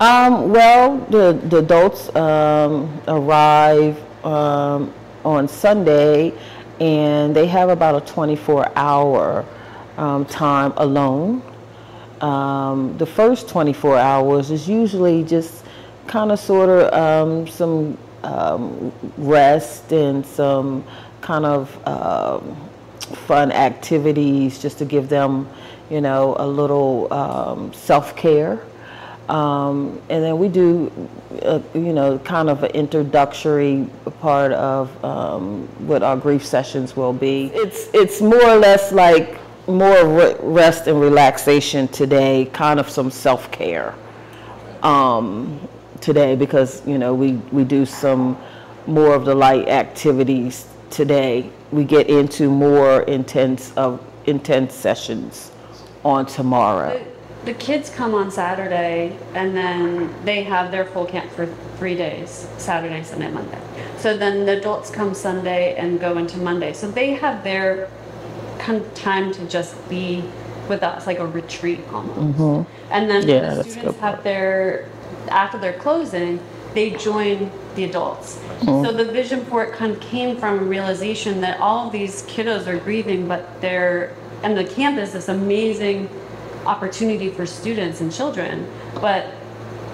Um, well, the, the adults um, arrive um, on Sunday and they have about a 24 hour um, time alone. Um, the first 24 hours is usually just kind of sort of um, some rest and some kind of fun activities just to give them, you know, a little um, self-care. Um, and then we do, uh, you know, kind of an introductory part of um, what our grief sessions will be. It's it's more or less like more re- rest and relaxation today, kind of some self care um, today because you know we we do some more of the light activities today. We get into more intense of intense sessions on tomorrow. The kids come on Saturday and then they have their full camp for three days Saturday, Sunday, Monday. So then the adults come Sunday and go into Monday. So they have their kind of time to just be with us, like a retreat almost. And then Yeah, the students have their, after their closing, they join the adults. So the vision for it kind of came from a realization that all of these kiddos are grieving, but they're, and the camp is this amazing opportunity for students and children, but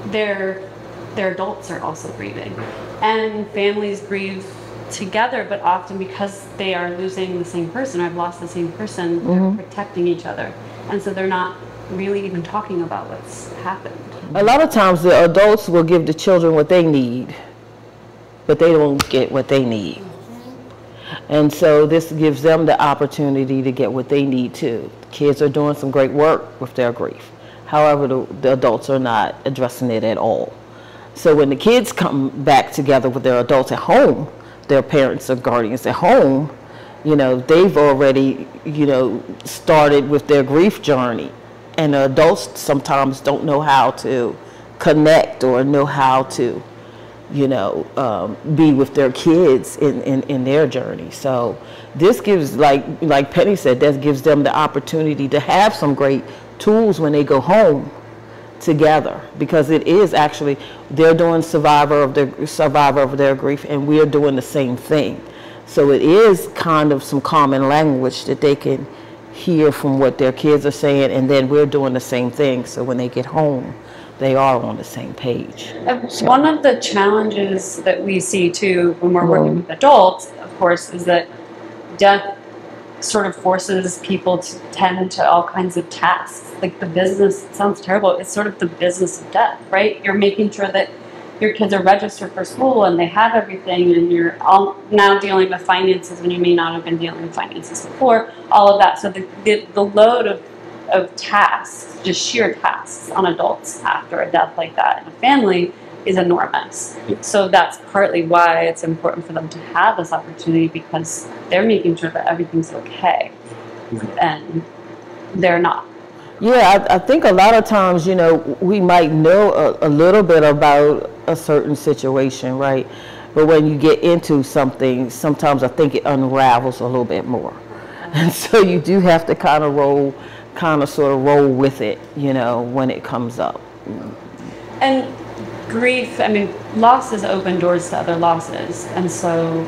their their adults are also grieving, and families grieve together. But often because they are losing the same person, I've lost the same person, they're mm-hmm. protecting each other, and so they're not really even talking about what's happened. A lot of times the adults will give the children what they need, but they don't get what they need. And so this gives them the opportunity to get what they need too. Kids are doing some great work with their grief. However, the, the adults are not addressing it at all. So when the kids come back together with their adults at home, their parents or guardians at home, you know, they've already, you know, started with their grief journey. And adults sometimes don't know how to connect or know how to, you know, um, be with their kids in, in, in their journey. So this gives, like, like Penny said, that gives them the opportunity to have some great tools when they go home together because it is actually they're doing survivor of their survivor of their grief and we're doing the same thing so it is kind of some common language that they can hear from what their kids are saying and then we're doing the same thing so when they get home they are on the same page Uh, One of the challenges that we see too when we're working with adults, of course, is that death sort of forces people to tend to all kinds of tasks. Like the business it sounds terrible. It's sort of the business of death, right? You're making sure that your kids are registered for school and they have everything, and you're all now dealing with finances when you may not have been dealing with finances before. All of that. So the the, the load of of tasks, just sheer tasks on adults after a death like that in a family is enormous. So that's partly why it's important for them to have this opportunity because they're making sure that everything's okay. And they're not. Yeah, I, I think a lot of times, you know, we might know a, a little bit about a certain situation, right? But when you get into something, sometimes I think it unravels a little bit more. Uh-huh. And so you do have to kind of roll, kind of sort of roll with it, you know, when it comes up. And grief, I mean, losses open doors to other losses. And so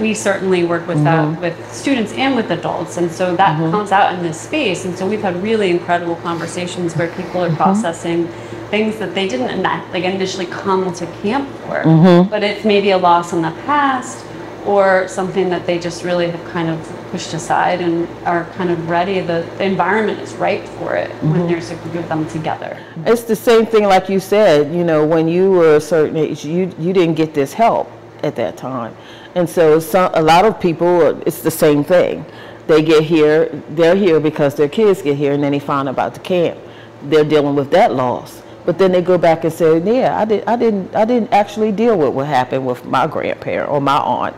we certainly work with that mm-hmm. with students and with adults. And so that mm-hmm. comes out in this space. And so we've had really incredible conversations where people are mm-hmm. processing things that they didn't like initially come to camp for. But it's maybe a loss in the past or something that they just really have kind of pushed aside and are kind of ready. The, the environment is right for it when mm-hmm. there's a group of them together. It's the same thing like you said, you know, when you were a certain age, you, you didn't get this help at that time. And so some, a lot of people, it's the same thing. They get here, they're here because their kids get here and then they find out about the camp. They're dealing with that loss. But then they go back and say, yeah, I, did, I, didn't, I didn't actually deal with what happened with my grandparent or my aunt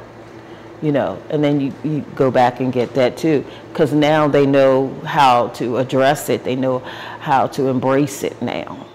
you know, and then you, you go back and get that too, because now they know how to address it. They know how to embrace it now.